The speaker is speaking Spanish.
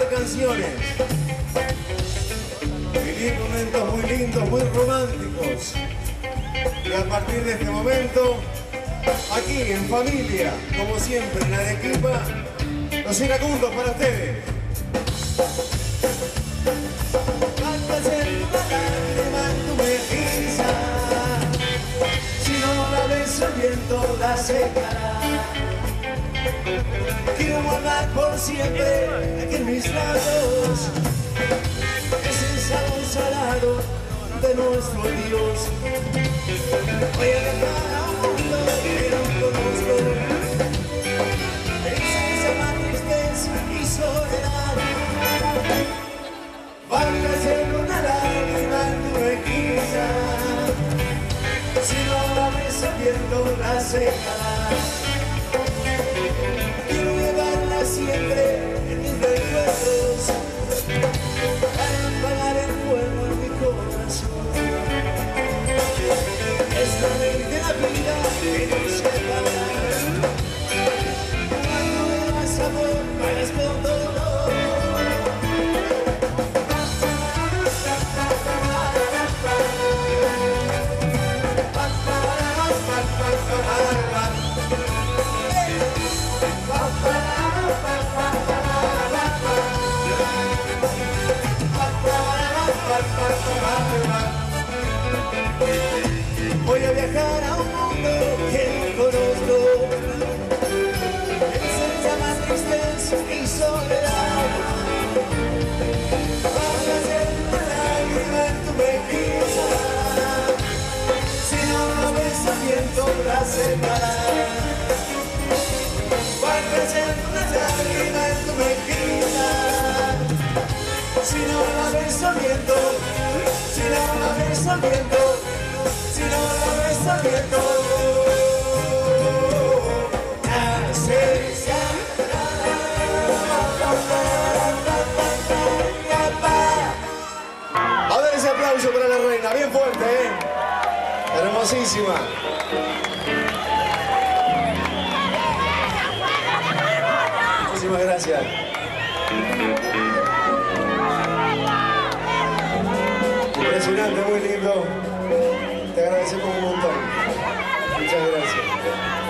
canciones. Vivir momentos muy lindos, muy románticos. Y a partir de este momento, aquí en familia, como siempre en Arequipa, los iracundos para ustedes. La la. Quiero guardar por siempre aquí en mis labios ese sabor salado de nuestro Dios. Voy a dejar a un mundo que no conozco. Esa llama tristeza y soledad. Va a crecer una lágrima en tu mejilla. Si no la ves el viento la secará. 啊。Ser una lágrima en tu mejilla. Si no la ves al si no la ves al viento, si no la ves al para la reina, bien fuerte, ¿eh? Hermosísima. Impresionante, muy lindo. Te agradecemos un montón. Muchas gracias.